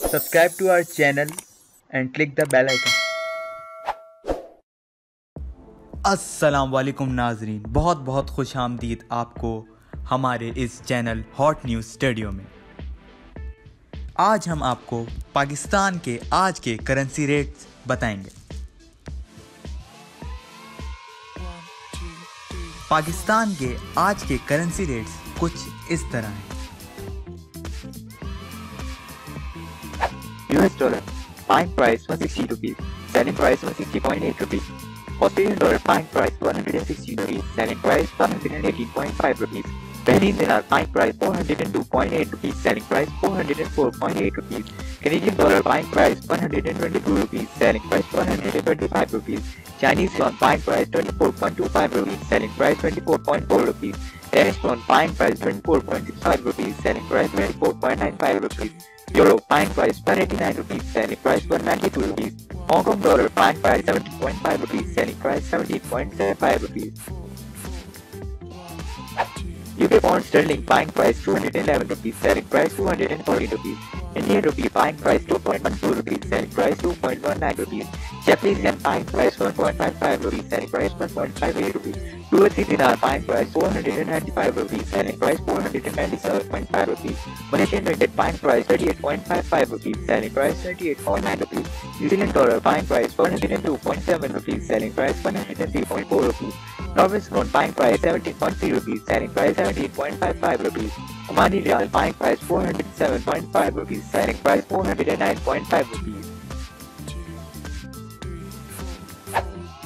subscribe to our channel and click the bell icon. असलकुम नाजरीन बहुत बहुत खुश आमदीद आपको हमारे इस चैनल हॉट न्यूज़ स्टूडियो में। आज हम आपको पाकिस्तान के आज के करेंसी रेट्स बताएँगे। पाकिस्तान के आज के करेंसी रेट्स कुछ इस तरह हैं। US dollar buying price one sixty selling price one sixty Australian dollar buying price one hundred selling price one hundred Bahrain dinar buying price 402.8 rupees, selling price 404.8 rupees. Canadian dollar buying price 122 rupees, selling price 125 rupees. Chinese yuan buying price 24.25 rupees, selling price 24.4 rupees. Danish pound buying price 24.65 rupees, selling price 24.95 rupees. Euro buying price 189 rupees, selling price 192 rupees. Hong Kong dollar buying price 70.5 rupees, selling price 17.75 rupees. UK pound sterling buying price 211 rupees, selling price 240 rupees. Indian rupee buying price 2.12 rupees, selling price 2.19 rupees. Japanese yen buying price 1.55 rupees, selling price 1.58 rupees. USD dinar buying price 495 rupees, selling price 497.5 rupees. Malaysian ringgit buying price 38.55 rupees, selling price 38.9 rupees. New Zealand dollar buying price 102.7 rupees, selling price 103.4 rupees. Krone buying price 17.3 rupees, selling price 17.55 rupees. Omani Real buying price 407.5 rupees, selling price 409.5 rupees.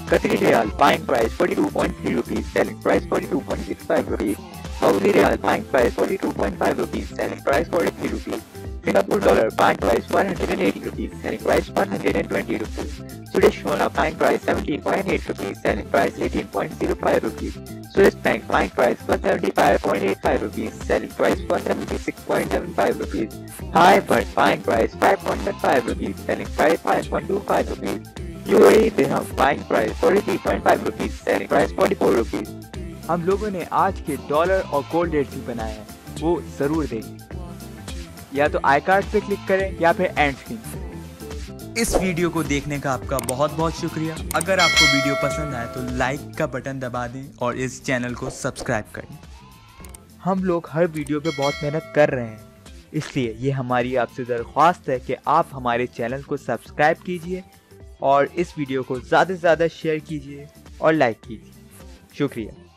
Qatari Real buying price 42.3 rupees, selling price 42.65 rupees. Saudi Real buying price 42.5 rupees, selling price 43 rupees. Singapore dollar buying price 180 rupees, selling price 120 rupees. Swedish krona buying price 17.8 rupees, selling price 18.05 rupees. Swiss franc buying price 175.85 rupees, selling price 176.75 rupees. Thai baht buying price 5.5 rupees, selling price 5.25 rupees. UAE dirham buying price 43.5 rupees, selling price 44 rupees. हम लोगों ने आज के dollar और gold rate भी बनाए हैं वो ज़रूर देखें या तो आई कार्ड पे क्लिक करें या फिर एंड स्क्रीन इस वीडियो को देखने का आपका बहुत बहुत शुक्रिया। अगर आपको वीडियो पसंद आए तो लाइक का बटन दबा दें और इस चैनल को सब्सक्राइब करें। हम लोग हर वीडियो पे बहुत मेहनत कर रहे हैं। इसलिए ये हमारी आपसे दरख्वास्त है कि आप हमारे चैनल को सब्सक्राइब कीजिए और इस वीडियो को ज़्यादा से ज़्यादा शेयर कीजिए और लाइक कीजिए। शुक्रिया।